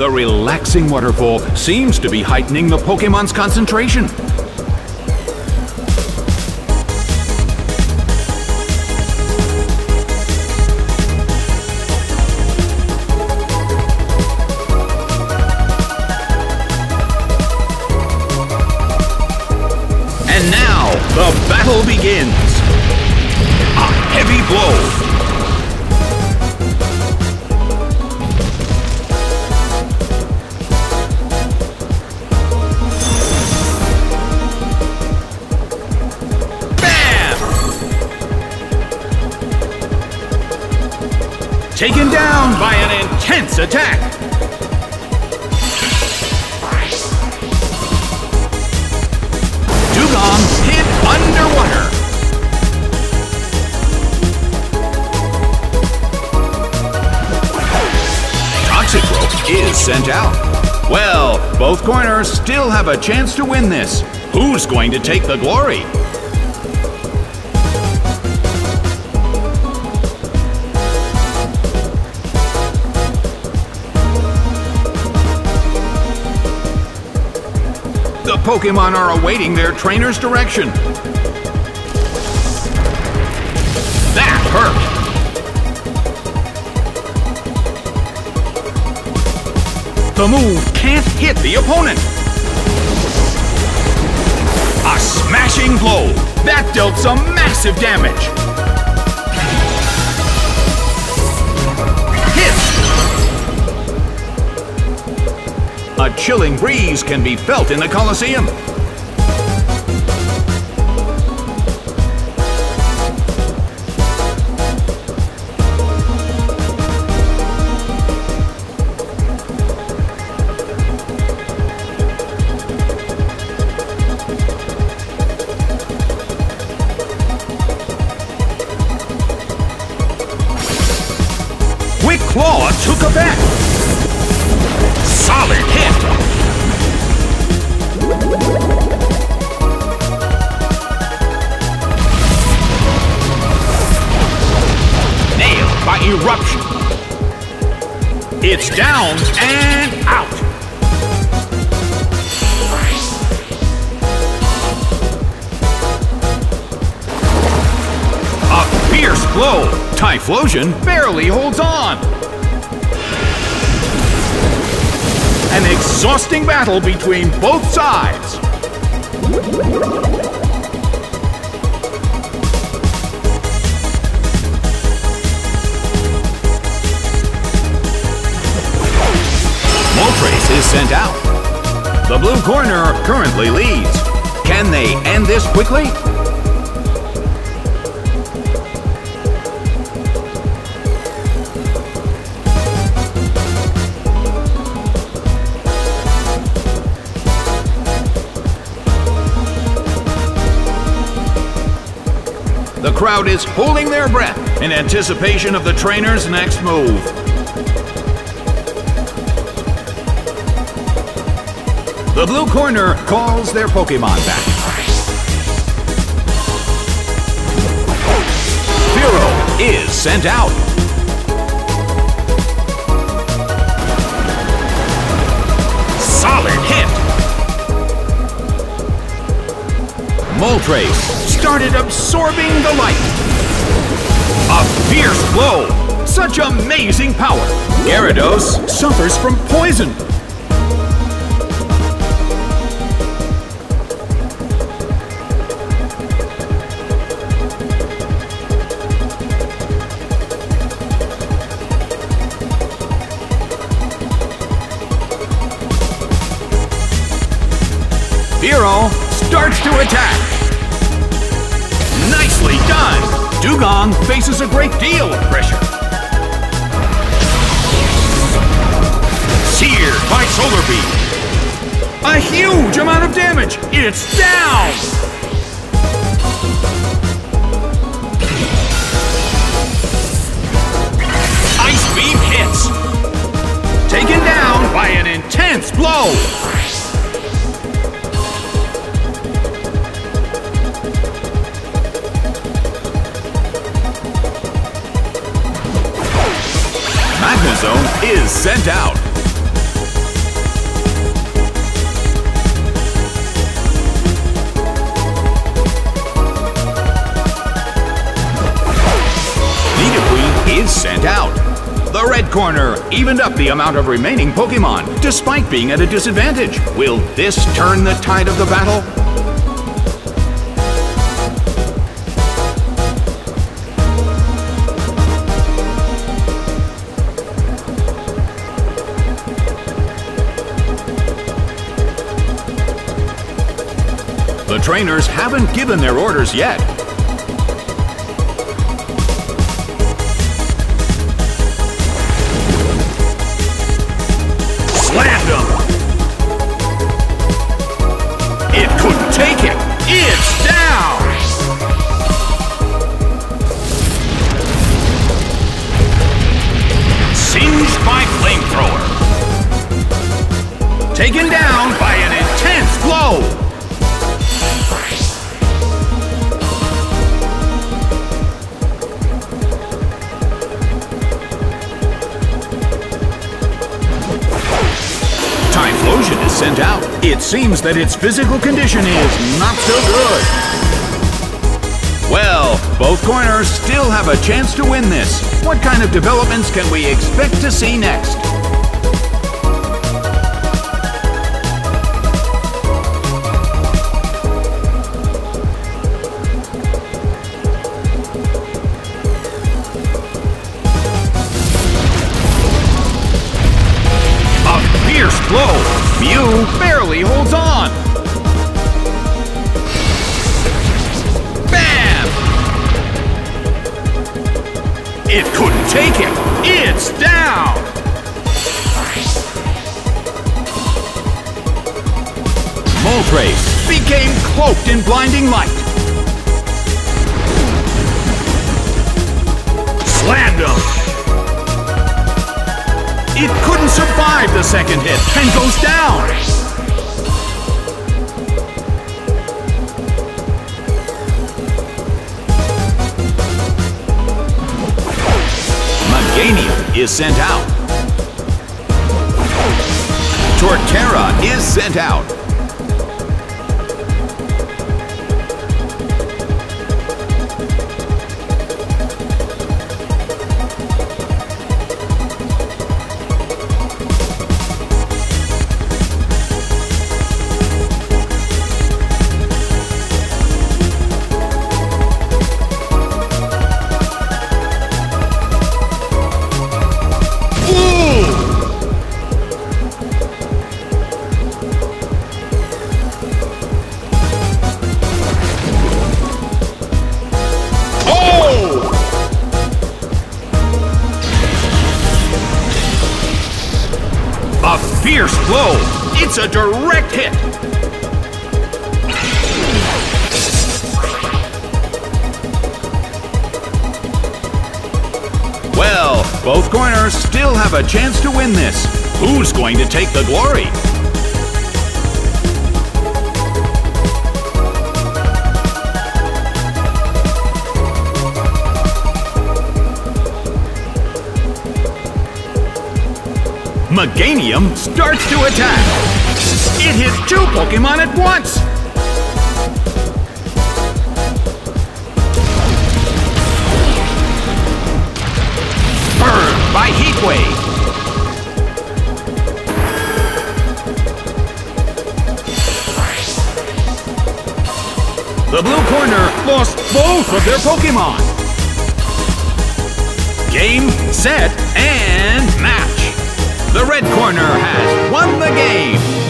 The relaxing waterfall seems to be heightening the Pokemon's concentration. Taken down by an intense attack. Dewgong hit underwater. Toxic Rope is sent out. Well, both corners still have a chance to win this. Who's going to take the glory? Pokemon are awaiting their trainer's direction. That hurt! The move can't hit the opponent! A smashing blow! That dealt some massive damage! A chilling breeze can be felt in the Colosseum. Quick Claw took a bet. By Eruption. It's down and out. A fierce blow. Typhlosion barely holds on. An exhausting battle between both sides. Is sent out. The blue corner currently leads. Can they end this quickly? The crowd is holding their breath in anticipation of the trainer's next move. The blue corner calls their Pokemon back. Firo is sent out. Solid hit. Moltres started absorbing the light. A fierce blow. Such amazing power. Gyarados suffers from poison. Starts to attack. Nicely done! Dewgong faces a great deal of pressure. Seared by Solar Beam. A huge amount of damage! It's down! Ice Beam hits. Taken down by an intense blow. sent out. Nidoqueen is sent out. The red corner evened up the amount of remaining Pokemon, despite being at a disadvantage. Will this turn the tide of the battle? Trainers haven't given their orders yet. Slammed him! It couldn't take it! It's down! Singed by flamethrower. Taken down by an intense blow! Sent out. It seems that its physical condition is not so good. Well, both corners still have a chance to win this. What kind of developments can we expect to see next? It couldn't take it. It's down. Moltres became cloaked in blinding light. Slammed him. It couldn't survive the second hit and goes down. Is sent out. Torterra is sent out. Fierce blow. It's a direct hit. Well, both corners still have a chance to win this. Who's going to take the glory? Meganium starts to attack. It hit two Pokemon at once. Burned by Heatwave. The blue corner lost both of their Pokemon. Game, set, and match. The red corner has won the game.